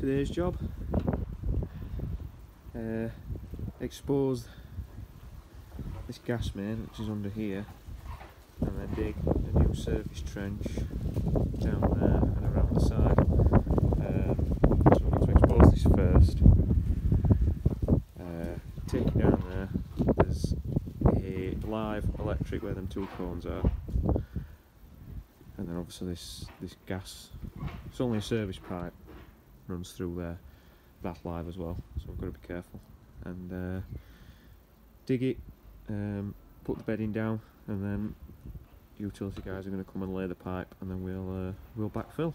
today's job. Uh, expose this gas main which is under here and then dig a new service trench down there and around the side. Um, so we need to expose this first. Uh, take it down there. There's a live electric where them two cones are. And then obviously this this gas it's only a service pipe runs through there. that live as well, so we've got to be careful. And uh, dig it, um, put the bedding down, and then utility guys are going to come and lay the pipe, and then we'll uh, we'll backfill.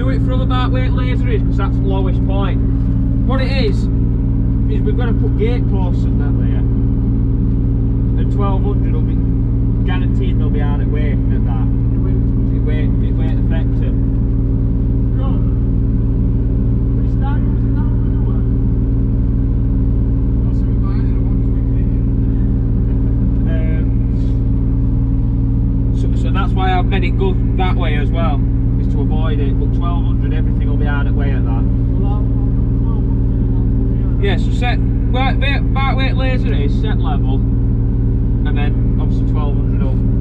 Do it from about where laser is, because that's the lowest point. What it is, is we're going to put gate posts and that there. And 1200 will be guaranteed they'll be out of way at that. It won't, it won't it affect them. Um, so, so that's why I've made it go that way as well, is to avoid it. But 1200, everything will be out of way at that. Yeah, so set where, about laser is, set level, and then obviously 1200 up.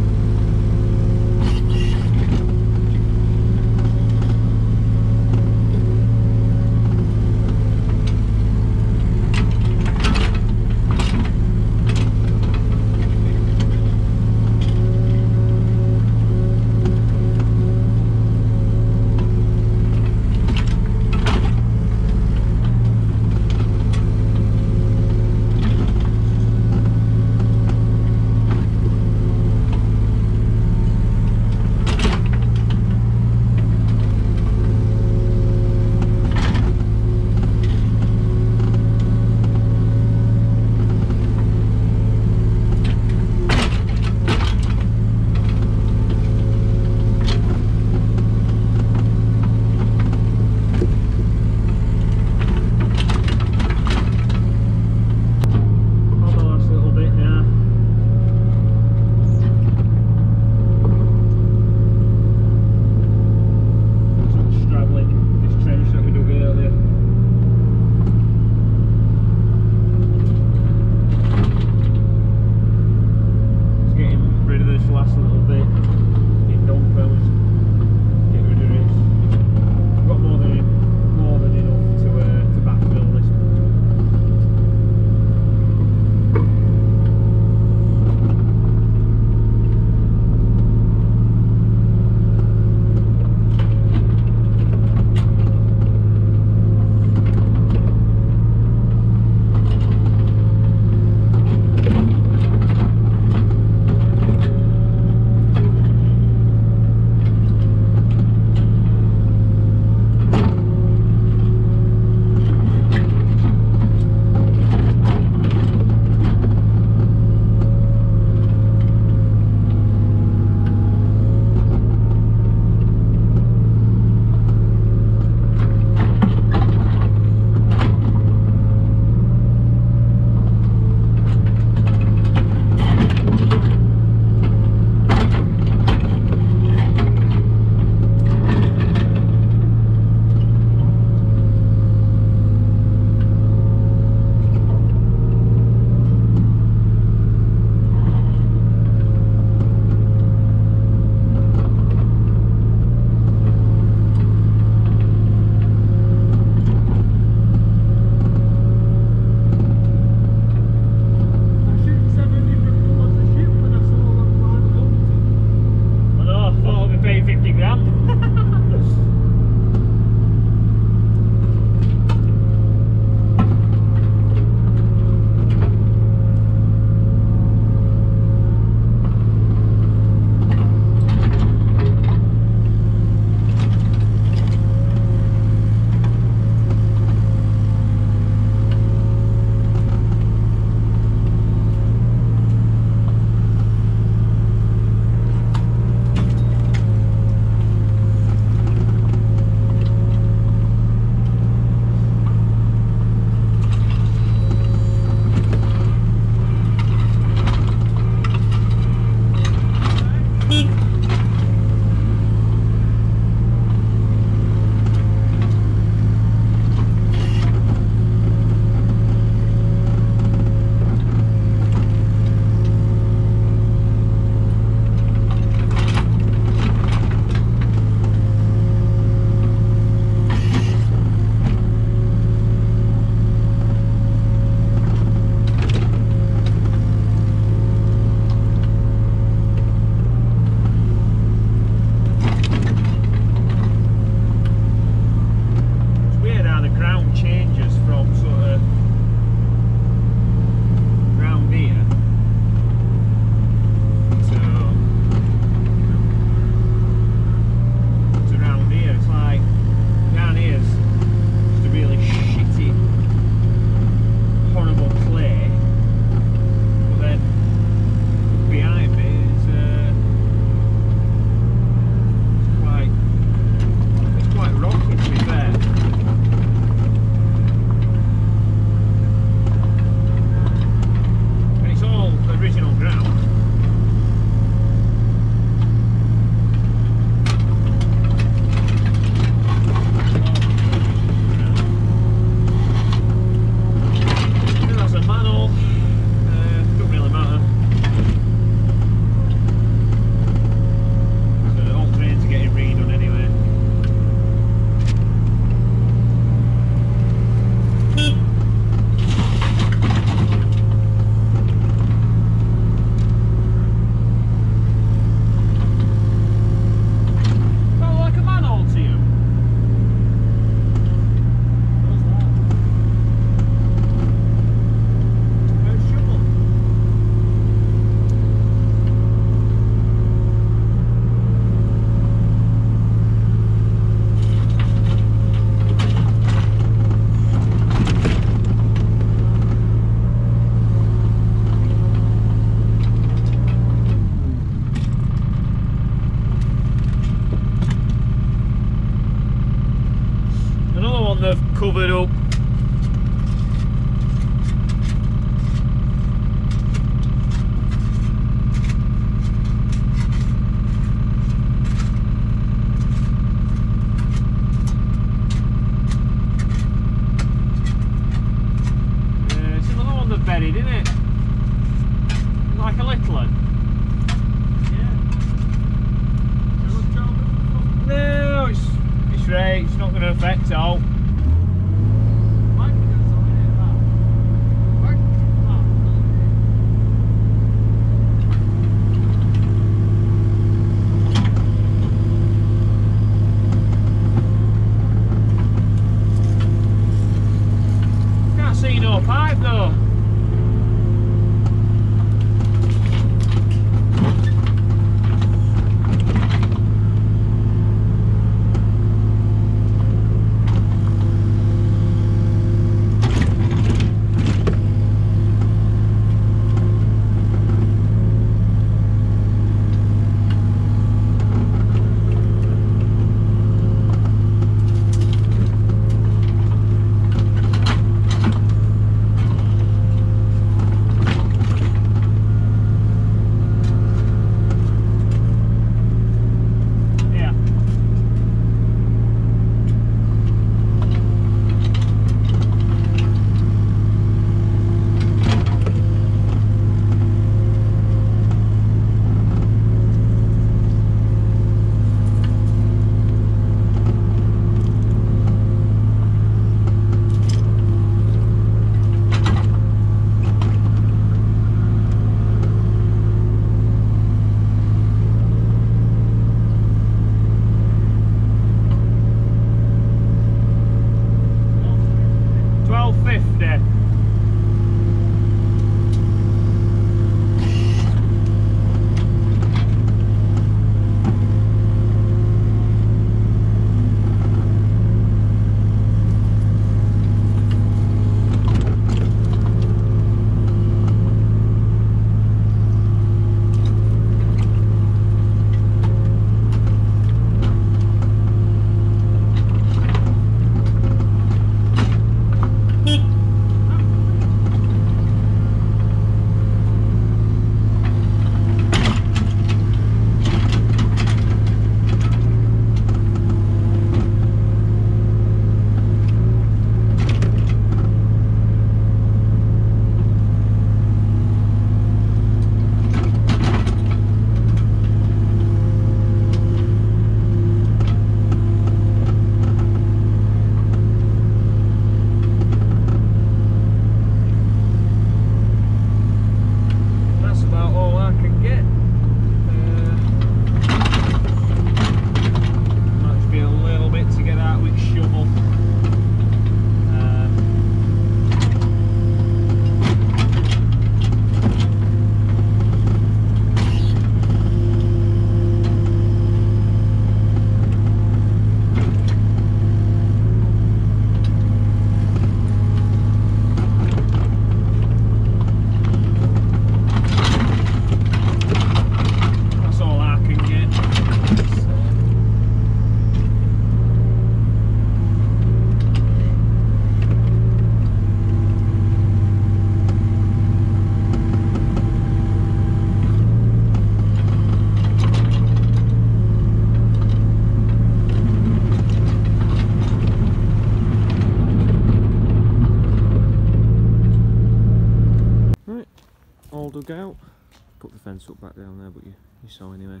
so anyway.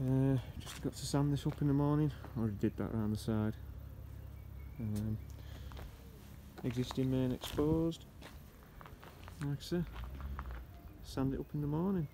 Uh, just got to sand this up in the morning, already did that around the side. Um, existing main exposed, like so, sand it up in the morning.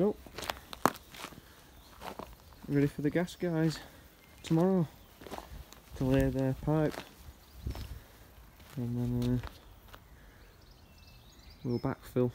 Up. Ready for the gas guys tomorrow to lay their pipe. And then uh, we'll backfill